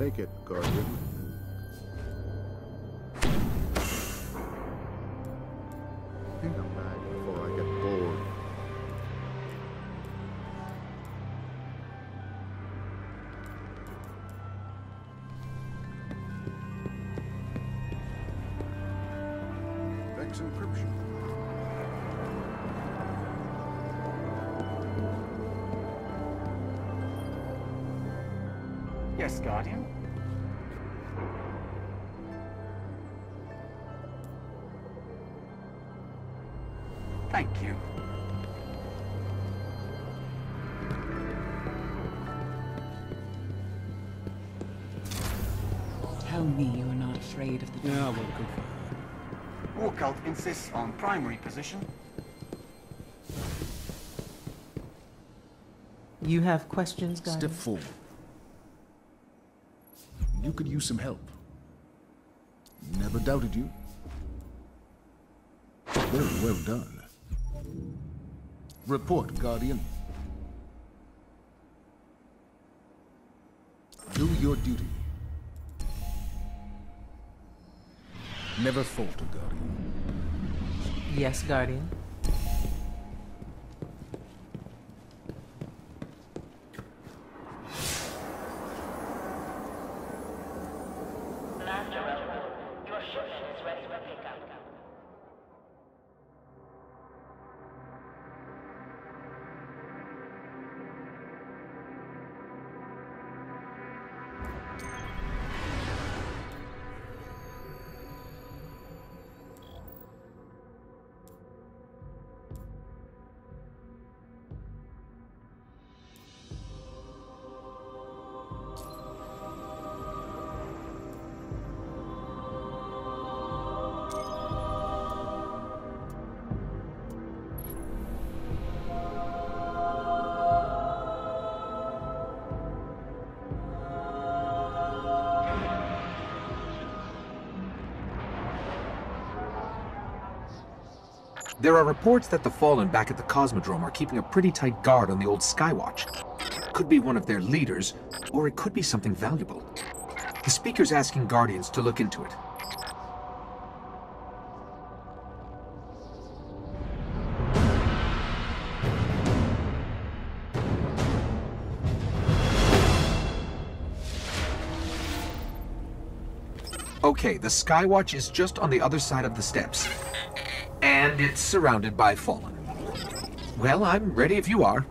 take it, Guardian. Back before I get bored. Encryption. Yes, Guardian? Thank you. Tell me you are not afraid of the Yeah, well, good for her. Warcult insists on primary position. You have questions, guys? Step forward. You could use some help. Never doubted you. Very well done. Report, Guardian. Do your duty. Never falter, Guardian. Yes, Guardian. There are reports that the Fallen back at the Cosmodrome are keeping a pretty tight guard on the old Skywatch. Could be one of their leaders, or it could be something valuable. The Speaker's asking Guardians to look into it. Okay, the Skywatch is just on the other side of the steps. And it's surrounded by Fallen. Well, I'm ready if you are.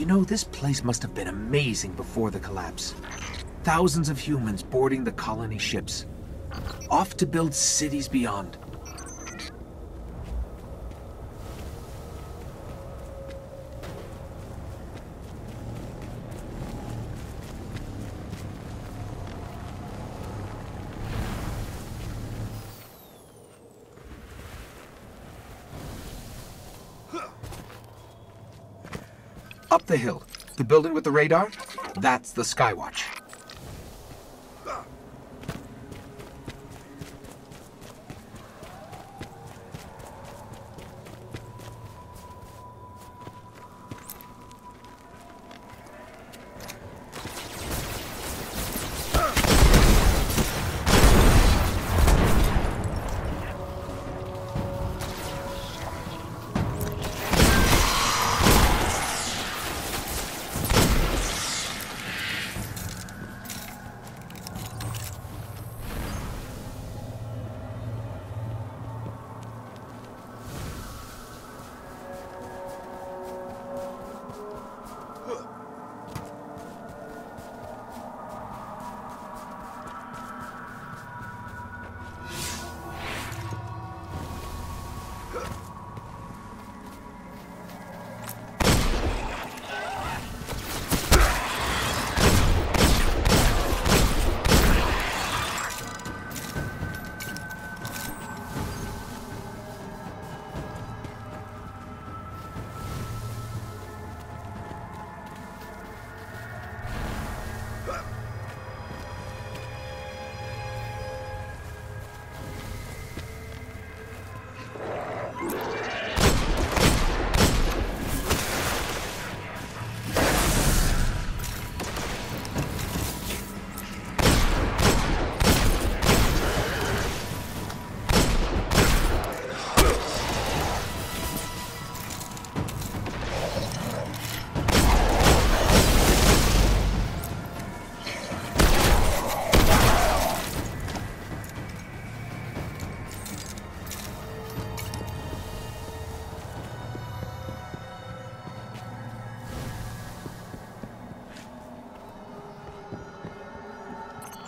You know, this place must have been amazing before the collapse. Thousands of humans boarding the colony ships. Off to build cities beyond. Up the hill. The building with the radar? That's the Skywatch.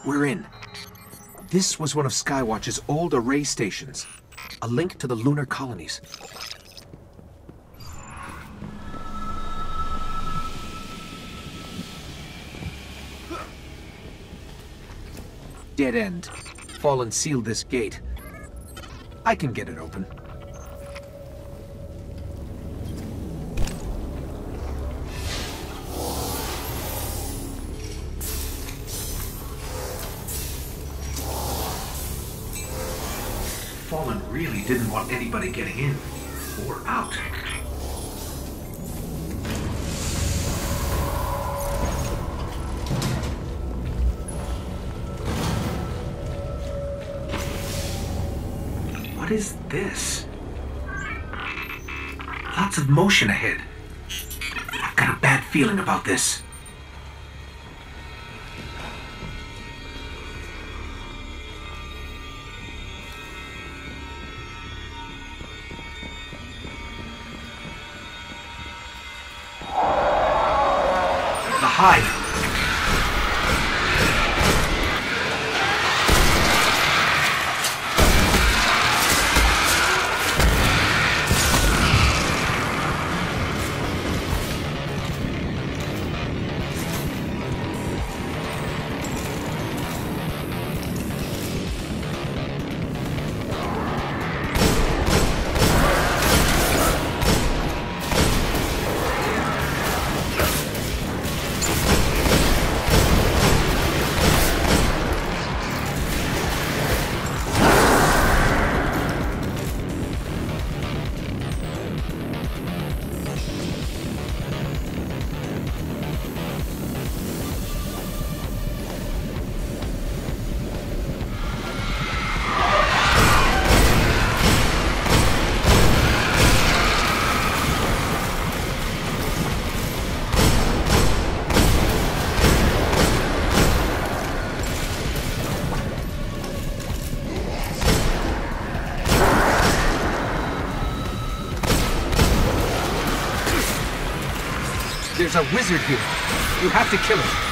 We're in. This was one of Skywatch's old array stations. A link to the lunar colonies. Dead end. Fallen sealed this gate. I can get it open. Really didn't want anybody getting in or out. What is this? Lots of motion ahead. I've got a bad feeling about this. The There's a wizard here. You have to kill him.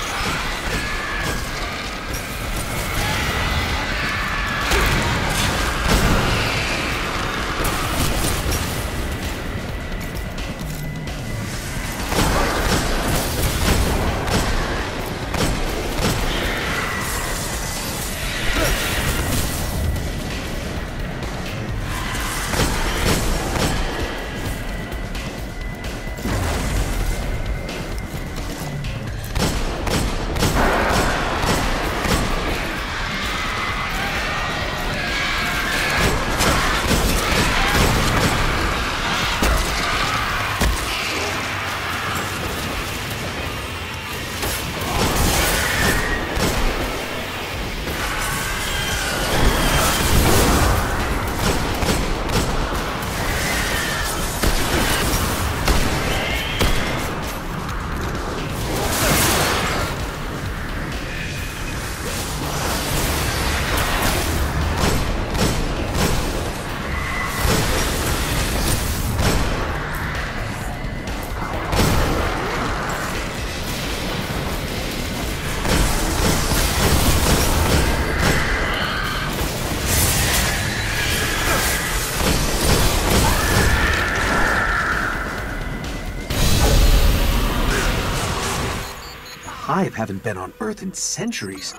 Hive haven't been on Earth in centuries.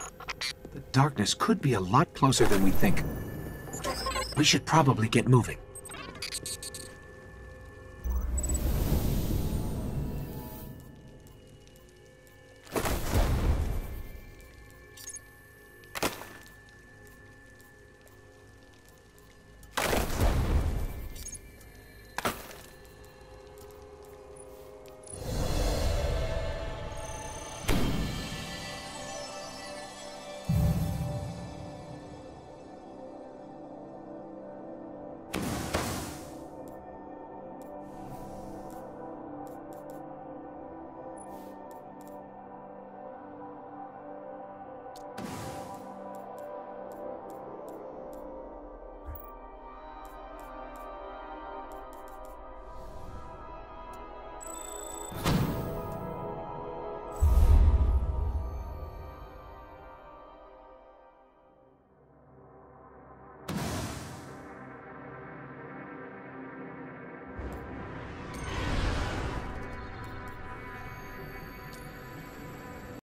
The darkness could be a lot closer than we think. We should probably get moving.